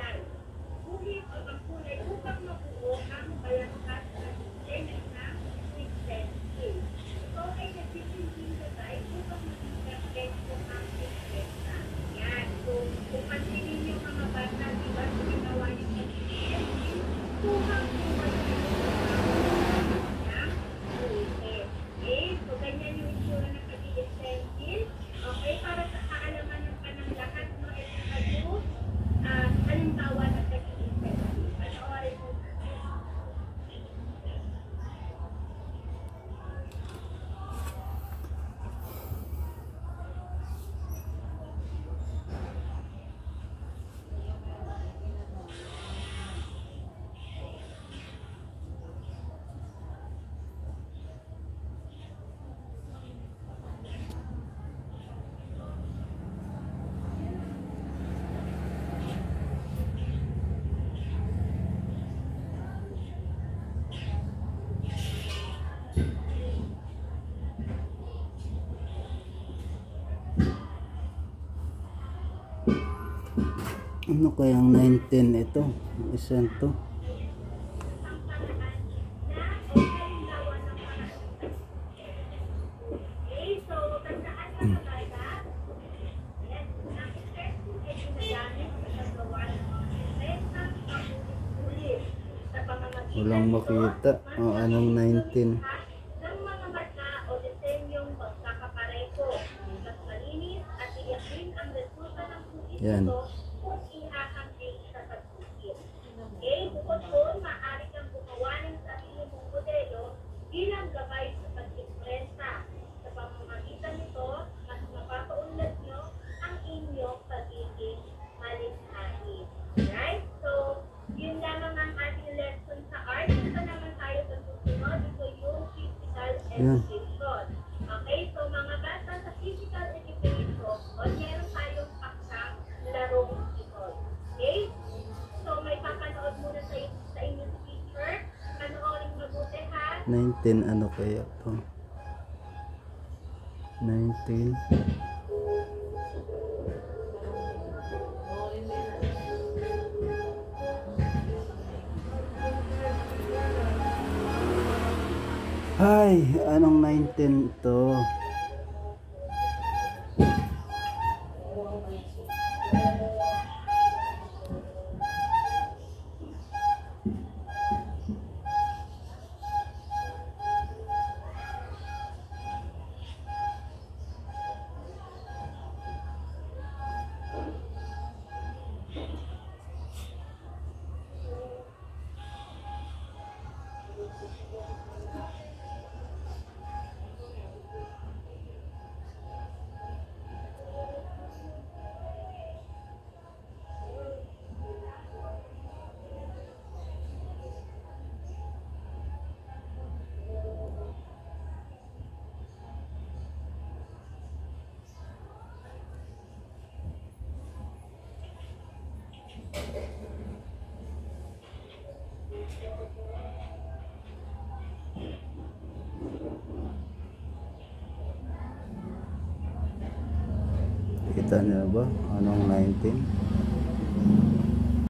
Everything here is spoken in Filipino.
ล่าง Ano kayang 19 ito? Isan to? Walang makita. O, anong mabilis 19? lumikha bukod doon, maaari kang gumawa ng sarili mong modelo bilang gabay sa pag-imprenta. Sa pamamagitan nito, mas mapapaunlad nyo ang inyong pagiging malikhain. Right? So, yun lamang ang ating lesson sa art. Ito naman tayo sa susunod. Ito yung physical Yan. education. 19 ano kaya to? 19 Ay, anong 19 to? Kita niyo ba? Anong 19?